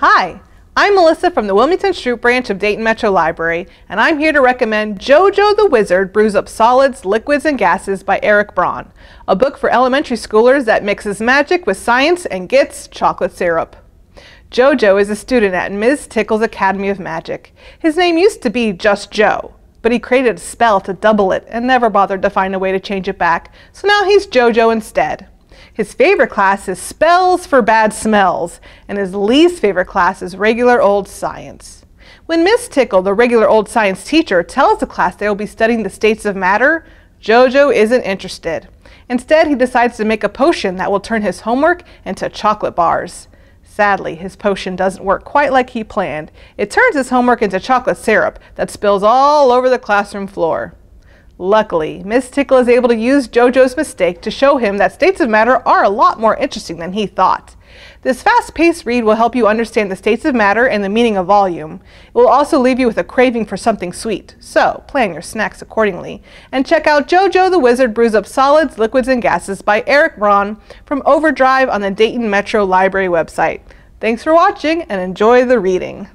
Hi, I'm Melissa from the Wilmington Stroop branch of Dayton Metro Library, and I'm here to recommend JoJo the Wizard Brews Up Solids, Liquids, and Gases by Eric Braun, a book for elementary schoolers that mixes magic with science and gets chocolate syrup. JoJo is a student at Ms. Tickle's Academy of Magic. His name used to be just Joe, but he created a spell to double it and never bothered to find a way to change it back, so now he's JoJo instead. His favorite class is Spells for Bad Smells, and his least favorite class is Regular Old Science. When Miss Tickle, the regular old science teacher, tells the class they will be studying the states of matter, Jojo isn't interested. Instead, he decides to make a potion that will turn his homework into chocolate bars. Sadly, his potion doesn't work quite like he planned. It turns his homework into chocolate syrup that spills all over the classroom floor. Luckily, Miss Tickle is able to use JoJo's mistake to show him that states of matter are a lot more interesting than he thought. This fast-paced read will help you understand the states of matter and the meaning of volume. It will also leave you with a craving for something sweet, so plan your snacks accordingly. And check out JoJo the Wizard Brews Up Solids, Liquids, and Gases by Eric Braun from Overdrive on the Dayton Metro Library website. Thanks for watching and enjoy the reading.